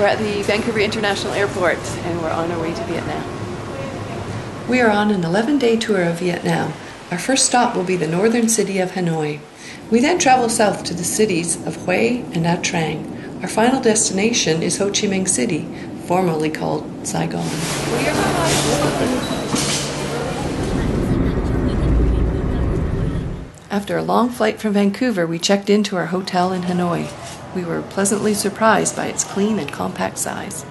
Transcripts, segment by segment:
We're at the Vancouver International Airport and we're on our way to Vietnam. We are on an 11 day tour of Vietnam. Our first stop will be the northern city of Hanoi. We then travel south to the cities of Hue and Nha Trang. Our final destination is Ho Chi Minh City, formerly called Saigon. After a long flight from Vancouver, we checked into our hotel in Hanoi. We were pleasantly surprised by its clean and compact size.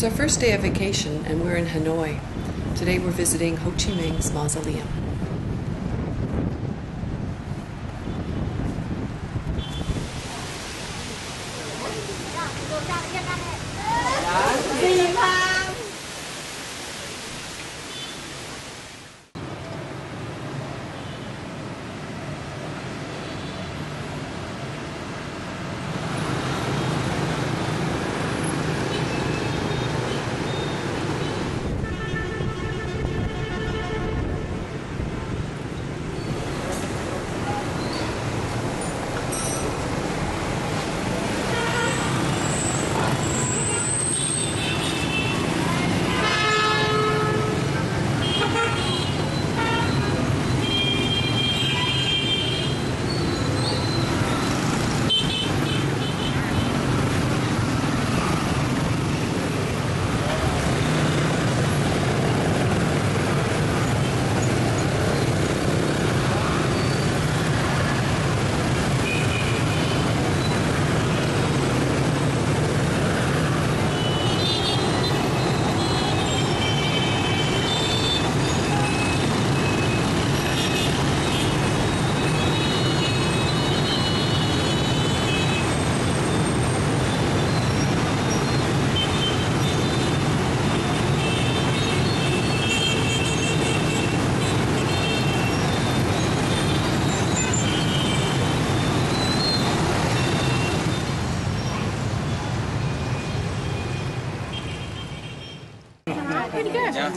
It's our first day of vacation and we're in Hanoi. Today we're visiting Ho Chi Minh's mausoleum. Yeah,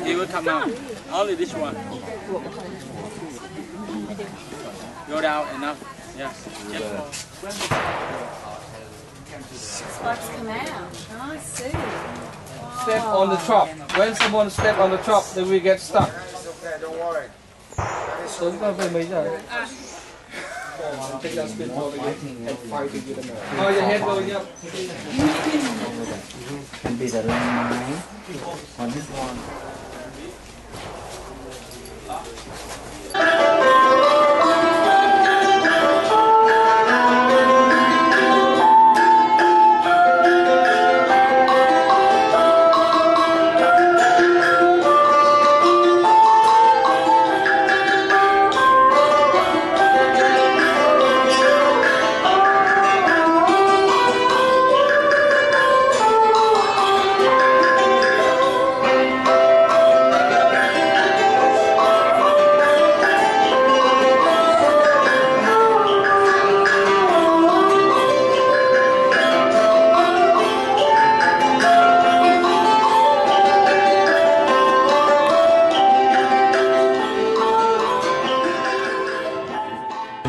he will come out. Only this one. Go down enough. Yes. Careful. Sparks come out. I see. Step on the top. When someone step on the top, they will get stuck. Okay, don't worry. Chúng ta phải mấy giờ? Take that spin ball again and fight with them. Oh, your head going up. Can be the landmine on this one.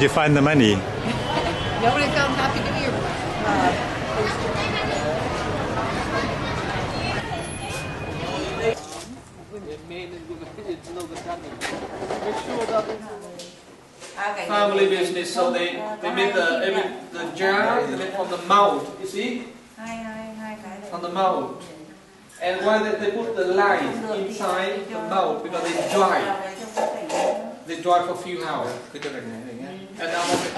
You find the money? Nobody found Happy New Year. Family business, so they, they made the, every, the jar they made from the mouth, you see? From the mouth. And why they, they put the lime inside the mouth because they dry. They dry for a few hours. And now okay.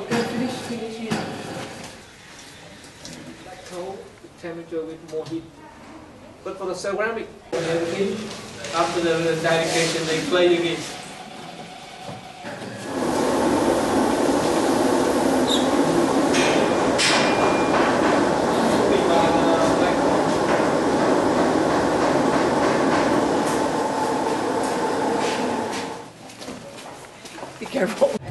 Okay, finish, finish here. Like temperature with more heat. But for the ceramic, after the dedication, they play again. Be careful.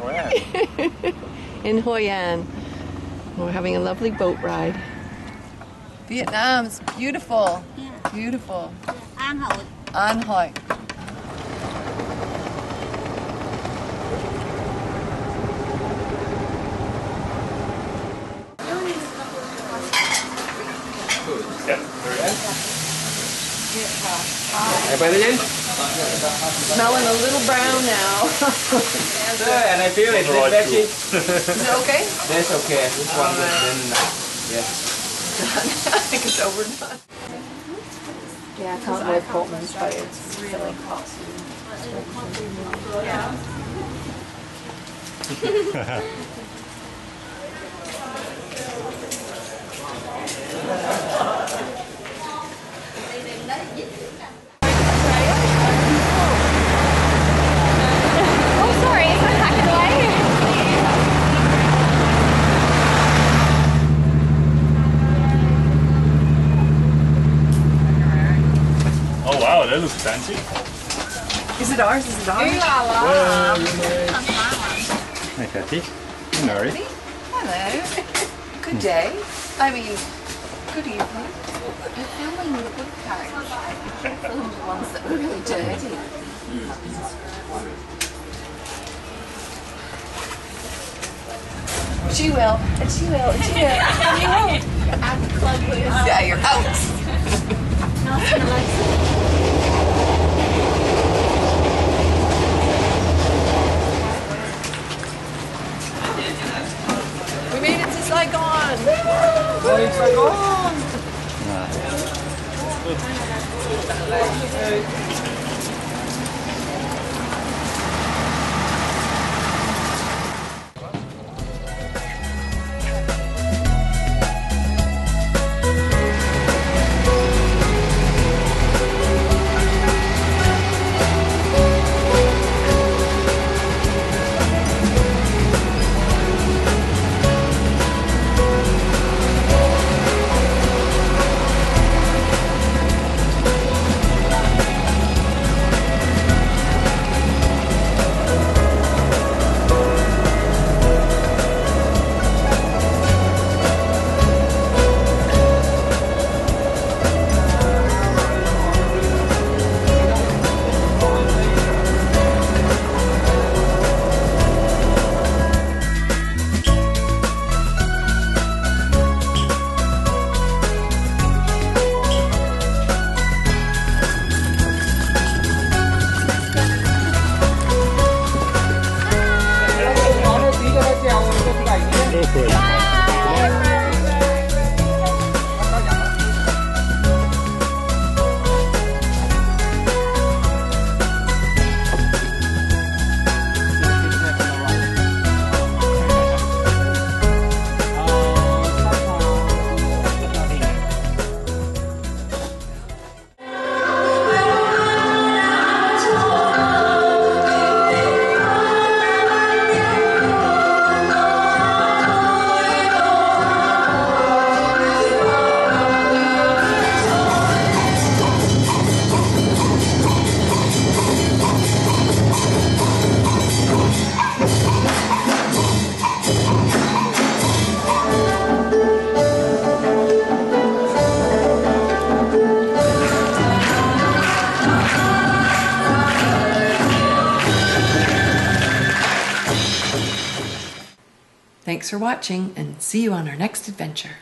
In Hoi An. We're having a lovely boat ride. Vietnam's beautiful. Beautiful. An Hội An Hoi. Everybody in? Smelling a little brown now. Good, and I feel it. This veggie. Is it okay? That's okay. This one is then yes. I think it's overdone. Yeah, I can't wear Portman's but it's really hot. Oh, Is it ours? Is it ours? Hi Cathie. Hey Nori. Hello. Good day. I mean, good evening. We're filming the good characters. We filmed the ones that were really dirty. She will. And she will. And she will. And you won't. And the club Yeah, you're out. We it to Saigon. Hey, Thanks for watching and see you on our next adventure.